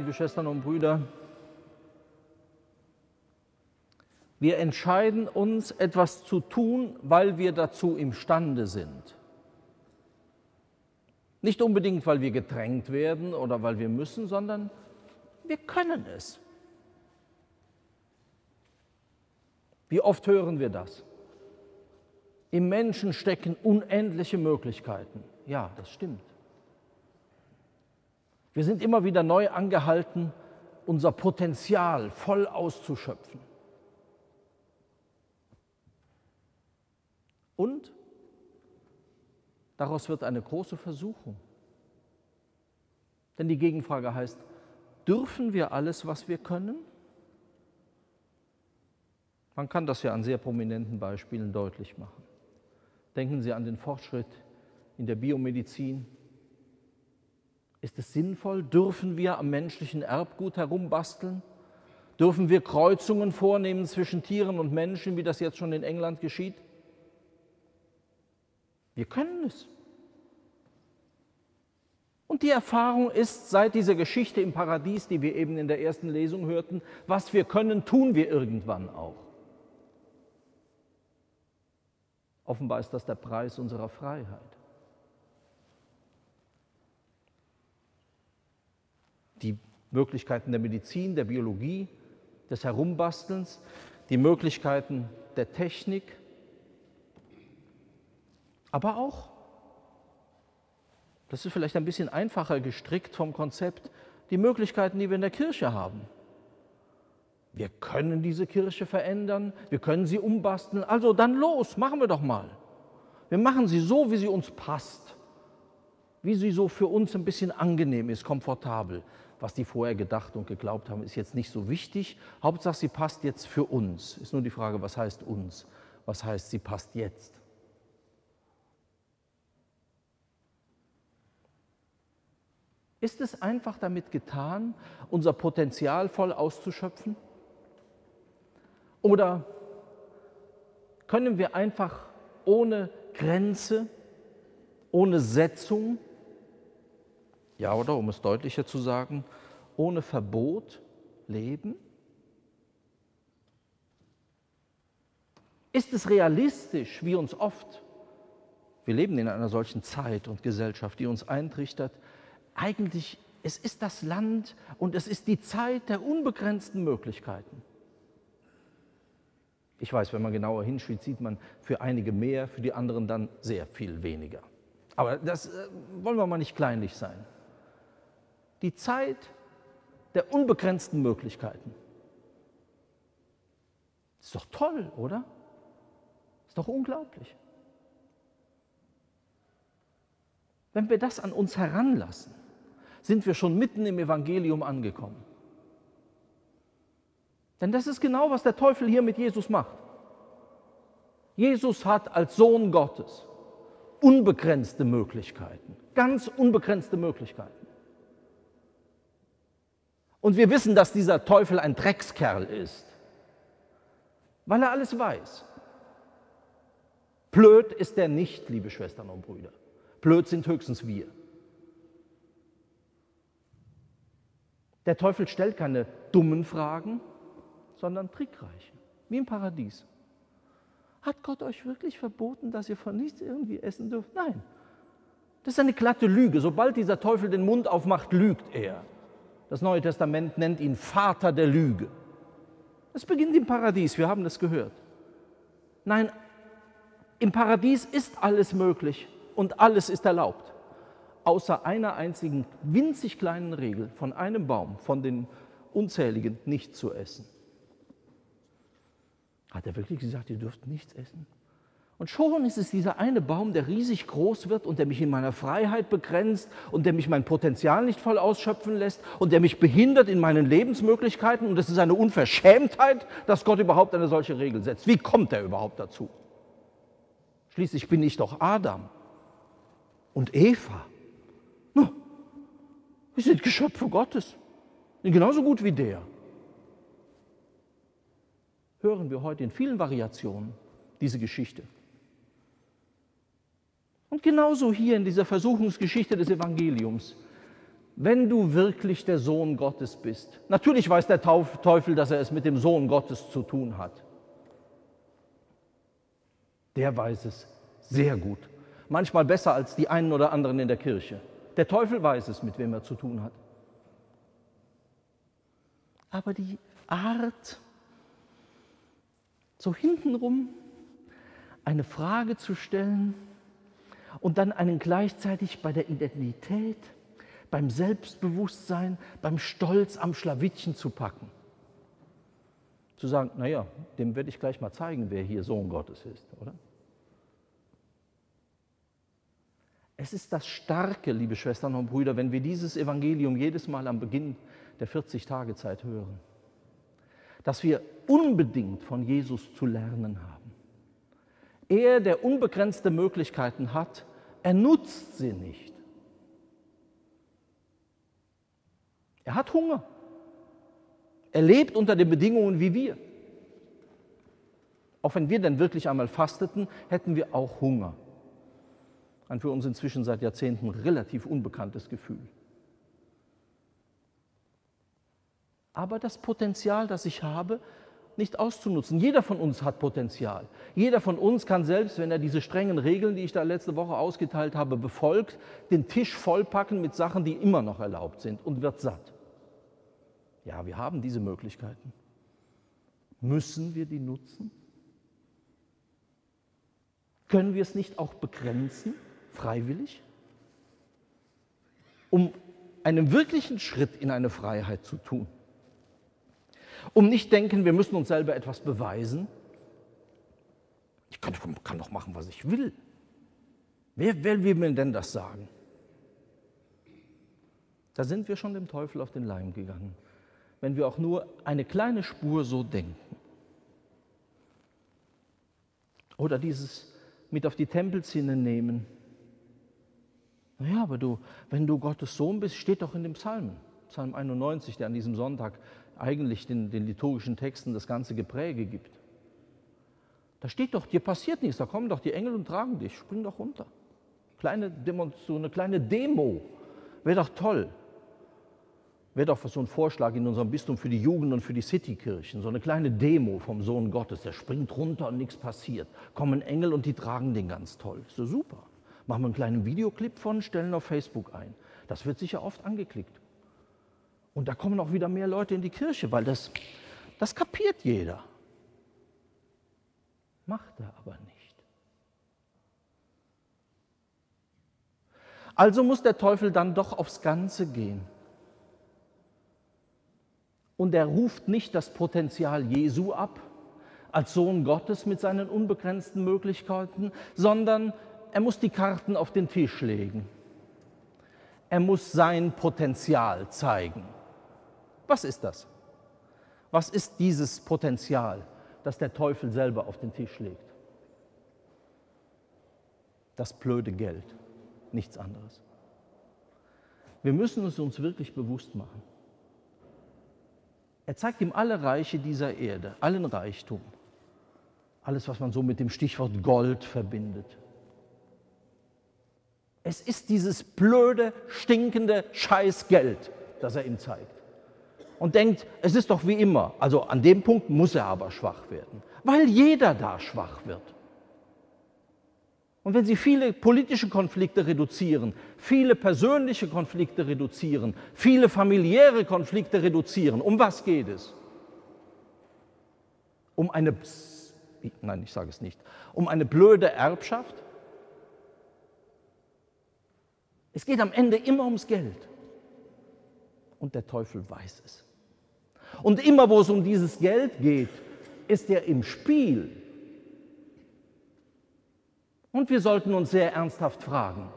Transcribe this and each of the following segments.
liebe Schwestern und Brüder, wir entscheiden uns, etwas zu tun, weil wir dazu imstande sind. Nicht unbedingt, weil wir gedrängt werden oder weil wir müssen, sondern wir können es. Wie oft hören wir das? Im Menschen stecken unendliche Möglichkeiten. Ja, das stimmt. Wir sind immer wieder neu angehalten, unser Potenzial voll auszuschöpfen. Und daraus wird eine große Versuchung. Denn die Gegenfrage heißt, dürfen wir alles, was wir können? Man kann das ja an sehr prominenten Beispielen deutlich machen. Denken Sie an den Fortschritt in der Biomedizin. Ist es sinnvoll? Dürfen wir am menschlichen Erbgut herumbasteln? Dürfen wir Kreuzungen vornehmen zwischen Tieren und Menschen, wie das jetzt schon in England geschieht? Wir können es. Und die Erfahrung ist seit dieser Geschichte im Paradies, die wir eben in der ersten Lesung hörten, was wir können, tun wir irgendwann auch. Offenbar ist das der Preis unserer Freiheit. Die Möglichkeiten der Medizin, der Biologie, des Herumbastelns, die Möglichkeiten der Technik, aber auch, das ist vielleicht ein bisschen einfacher gestrickt vom Konzept, die Möglichkeiten, die wir in der Kirche haben. Wir können diese Kirche verändern, wir können sie umbasteln, also dann los, machen wir doch mal. Wir machen sie so, wie sie uns passt, wie sie so für uns ein bisschen angenehm ist, komfortabel. Was die vorher gedacht und geglaubt haben, ist jetzt nicht so wichtig. Hauptsache, sie passt jetzt für uns. Ist nur die Frage, was heißt uns? Was heißt, sie passt jetzt? Ist es einfach damit getan, unser Potenzial voll auszuschöpfen? Oder können wir einfach ohne Grenze, ohne Setzung, ja oder um es deutlicher zu sagen, ohne Verbot leben? Ist es realistisch, wie uns oft, wir leben in einer solchen Zeit und Gesellschaft, die uns eintrichtert, eigentlich, es ist das Land und es ist die Zeit der unbegrenzten Möglichkeiten. Ich weiß, wenn man genauer hinschaut, sieht man für einige mehr, für die anderen dann sehr viel weniger. Aber das äh, wollen wir mal nicht kleinlich sein. Die Zeit der unbegrenzten Möglichkeiten. Ist doch toll, oder? Ist doch unglaublich. Wenn wir das an uns heranlassen, sind wir schon mitten im Evangelium angekommen. Denn das ist genau, was der Teufel hier mit Jesus macht. Jesus hat als Sohn Gottes unbegrenzte Möglichkeiten, ganz unbegrenzte Möglichkeiten. Und wir wissen, dass dieser Teufel ein Dreckskerl ist, weil er alles weiß. Blöd ist er nicht, liebe Schwestern und Brüder. Blöd sind höchstens wir. Der Teufel stellt keine dummen Fragen, sondern trickreiche, wie im Paradies. Hat Gott euch wirklich verboten, dass ihr von nichts irgendwie essen dürft? Nein. Das ist eine glatte Lüge. Sobald dieser Teufel den Mund aufmacht, lügt er. Das Neue Testament nennt ihn Vater der Lüge. Es beginnt im Paradies, wir haben das gehört. Nein, im Paradies ist alles möglich und alles ist erlaubt, außer einer einzigen winzig kleinen Regel von einem Baum, von den unzähligen, nicht zu essen. Hat er wirklich gesagt, ihr dürft nichts essen? Und schon ist es dieser eine Baum, der riesig groß wird und der mich in meiner Freiheit begrenzt und der mich mein Potenzial nicht voll ausschöpfen lässt und der mich behindert in meinen Lebensmöglichkeiten. Und es ist eine Unverschämtheit, dass Gott überhaupt eine solche Regel setzt. Wie kommt er überhaupt dazu? Schließlich bin ich doch Adam und Eva. No, wir sind Geschöpfe Gottes. Genauso gut wie der hören wir heute in vielen Variationen diese Geschichte. Und genauso hier in dieser Versuchungsgeschichte des Evangeliums. wenn du wirklich der Sohn Gottes bist. Natürlich weiß der Teufel, dass er es mit dem Sohn Gottes zu tun hat. Der weiß es sehr gut. Manchmal besser als die einen oder anderen in der Kirche. Der Teufel weiß es, mit wem er zu tun hat. Aber die Art, so hintenrum eine Frage zu stellen und dann einen gleichzeitig bei der Identität, beim Selbstbewusstsein, beim Stolz am Schlawittchen zu packen. Zu sagen, naja, dem werde ich gleich mal zeigen, wer hier Sohn Gottes ist, oder? Es ist das Starke, liebe Schwestern und Brüder, wenn wir dieses Evangelium jedes Mal am Beginn der 40-Tage-Zeit hören, dass wir unbedingt von Jesus zu lernen haben. Er, der unbegrenzte Möglichkeiten hat, er nutzt sie nicht. Er hat Hunger. Er lebt unter den Bedingungen wie wir. Auch wenn wir denn wirklich einmal fasteten, hätten wir auch Hunger ein für uns inzwischen seit Jahrzehnten relativ unbekanntes Gefühl. Aber das Potenzial, das ich habe, nicht auszunutzen. Jeder von uns hat Potenzial. Jeder von uns kann selbst, wenn er diese strengen Regeln, die ich da letzte Woche ausgeteilt habe, befolgt, den Tisch vollpacken mit Sachen, die immer noch erlaubt sind und wird satt. Ja, wir haben diese Möglichkeiten. Müssen wir die nutzen? Können wir es nicht auch begrenzen? freiwillig, um einen wirklichen Schritt in eine Freiheit zu tun. Um nicht denken, wir müssen uns selber etwas beweisen. Ich kann, kann doch machen, was ich will. Wer, will mir denn das sagen? Da sind wir schon dem Teufel auf den Leim gegangen, wenn wir auch nur eine kleine Spur so denken. Oder dieses mit auf die Tempelzinne nehmen. Naja, aber du, wenn du Gottes Sohn bist, steht doch in dem Psalm, Psalm 91, der an diesem Sonntag eigentlich den, den liturgischen Texten das ganze Gepräge gibt. Da steht doch, dir passiert nichts, da kommen doch die Engel und tragen dich, spring doch runter. Kleine so eine kleine Demo, wäre doch toll. Wäre doch so ein Vorschlag in unserem Bistum für die Jugend und für die Citykirchen, so eine kleine Demo vom Sohn Gottes, der springt runter und nichts passiert. Kommen Engel und die tragen den ganz toll. Ist so super. Machen wir einen kleinen Videoclip von, stellen auf Facebook ein. Das wird sicher oft angeklickt. Und da kommen auch wieder mehr Leute in die Kirche, weil das, das kapiert jeder. Macht er aber nicht. Also muss der Teufel dann doch aufs Ganze gehen. Und er ruft nicht das Potenzial Jesu ab, als Sohn Gottes mit seinen unbegrenzten Möglichkeiten, sondern er muss die Karten auf den Tisch legen. Er muss sein Potenzial zeigen. Was ist das? Was ist dieses Potenzial, das der Teufel selber auf den Tisch legt? Das blöde Geld, nichts anderes. Wir müssen es uns wirklich bewusst machen. Er zeigt ihm alle Reiche dieser Erde, allen Reichtum, alles, was man so mit dem Stichwort Gold verbindet. Es ist dieses blöde, stinkende Scheißgeld, das er ihm zeigt. Und denkt, es ist doch wie immer. Also an dem Punkt muss er aber schwach werden, weil jeder da schwach wird. Und wenn Sie viele politische Konflikte reduzieren, viele persönliche Konflikte reduzieren, viele familiäre Konflikte reduzieren, um was geht es? Um eine, nein, ich sage es nicht, um eine blöde Erbschaft? Es geht am Ende immer ums Geld. Und der Teufel weiß es. Und immer wo es um dieses Geld geht, ist er im Spiel. Und wir sollten uns sehr ernsthaft fragen,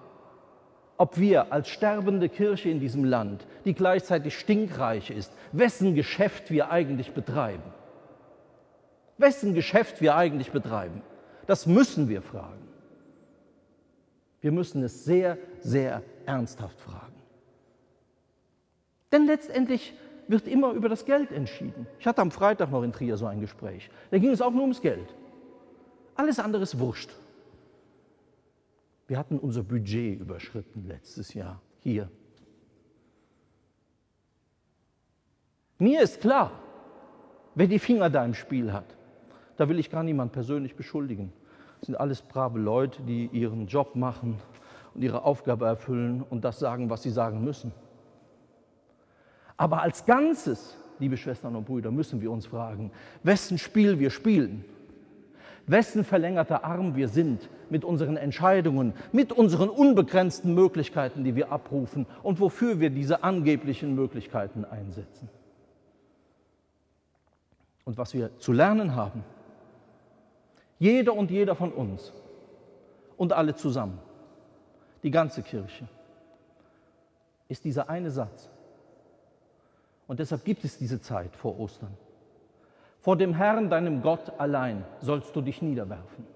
ob wir als sterbende Kirche in diesem Land, die gleichzeitig stinkreich ist, wessen Geschäft wir eigentlich betreiben. Wessen Geschäft wir eigentlich betreiben. Das müssen wir fragen. Wir müssen es sehr, sehr ernsthaft fragen. Denn letztendlich wird immer über das Geld entschieden. Ich hatte am Freitag noch in Trier so ein Gespräch. Da ging es auch nur ums Geld. Alles andere ist wurscht. Wir hatten unser Budget überschritten letztes Jahr hier. Mir ist klar, wer die Finger da im Spiel hat. Da will ich gar niemand persönlich beschuldigen. Das sind alles brave Leute, die ihren Job machen und ihre Aufgabe erfüllen und das sagen, was sie sagen müssen. Aber als Ganzes, liebe Schwestern und Brüder, müssen wir uns fragen, wessen Spiel wir spielen, wessen verlängerter Arm wir sind mit unseren Entscheidungen, mit unseren unbegrenzten Möglichkeiten, die wir abrufen und wofür wir diese angeblichen Möglichkeiten einsetzen. Und was wir zu lernen haben, jeder und jeder von uns und alle zusammen, die ganze Kirche, ist dieser eine Satz. Und deshalb gibt es diese Zeit vor Ostern. Vor dem Herrn, deinem Gott allein, sollst du dich niederwerfen.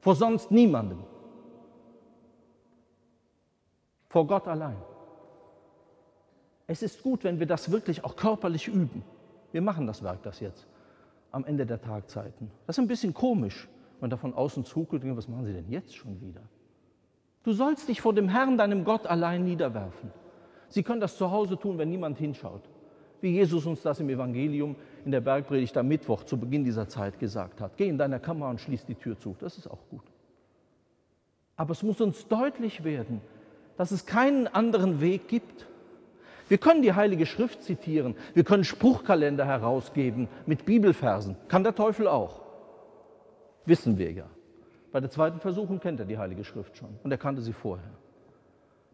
Vor sonst niemandem. Vor Gott allein. Es ist gut, wenn wir das wirklich auch körperlich üben. Wir machen das Werk das jetzt am Ende der Tagzeiten. Das ist ein bisschen komisch, wenn da von außen zugelt, was machen Sie denn jetzt schon wieder? Du sollst dich vor dem Herrn, deinem Gott, allein niederwerfen. Sie können das zu Hause tun, wenn niemand hinschaut. Wie Jesus uns das im Evangelium in der Bergpredigt am Mittwoch zu Beginn dieser Zeit gesagt hat. Geh in deiner Kammer und schließ die Tür zu. Das ist auch gut. Aber es muss uns deutlich werden, dass es keinen anderen Weg gibt, wir können die Heilige Schrift zitieren, wir können Spruchkalender herausgeben mit Bibelversen. Kann der Teufel auch. Wissen wir ja. Bei der zweiten Versuchung kennt er die Heilige Schrift schon und er kannte sie vorher.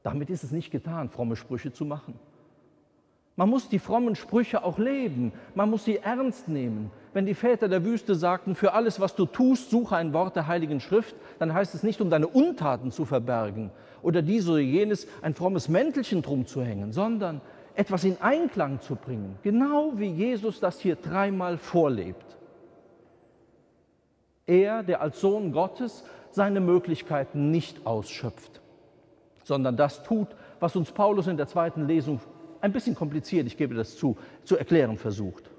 Damit ist es nicht getan, fromme Sprüche zu machen. Man muss die frommen Sprüche auch leben, man muss sie ernst nehmen. Wenn die Väter der Wüste sagten, für alles, was du tust, suche ein Wort der Heiligen Schrift, dann heißt es nicht, um deine Untaten zu verbergen oder dies oder jenes ein frommes Mäntelchen drum zu hängen, sondern etwas in Einklang zu bringen, genau wie Jesus das hier dreimal vorlebt. Er, der als Sohn Gottes seine Möglichkeiten nicht ausschöpft, sondern das tut, was uns Paulus in der zweiten Lesung ein bisschen kompliziert, ich gebe das zu, zu erklären versucht.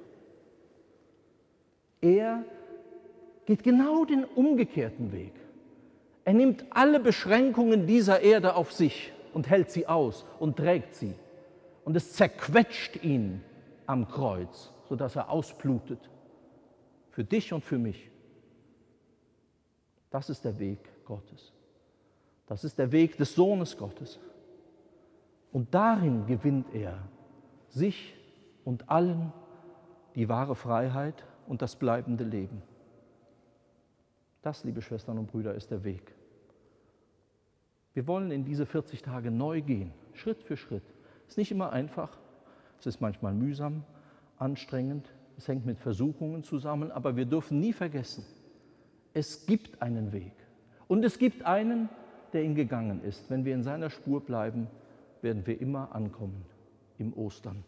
Er geht genau den umgekehrten Weg. Er nimmt alle Beschränkungen dieser Erde auf sich und hält sie aus und trägt sie. Und es zerquetscht ihn am Kreuz, sodass er ausblutet. Für dich und für mich. Das ist der Weg Gottes. Das ist der Weg des Sohnes Gottes. Und darin gewinnt er sich und allen die wahre Freiheit und das bleibende Leben. Das, liebe Schwestern und Brüder, ist der Weg. Wir wollen in diese 40 Tage neu gehen, Schritt für Schritt. Es ist nicht immer einfach, es ist manchmal mühsam, anstrengend, es hängt mit Versuchungen zusammen, aber wir dürfen nie vergessen, es gibt einen Weg. Und es gibt einen, der ihn gegangen ist. Wenn wir in seiner Spur bleiben, werden wir immer ankommen im Ostern.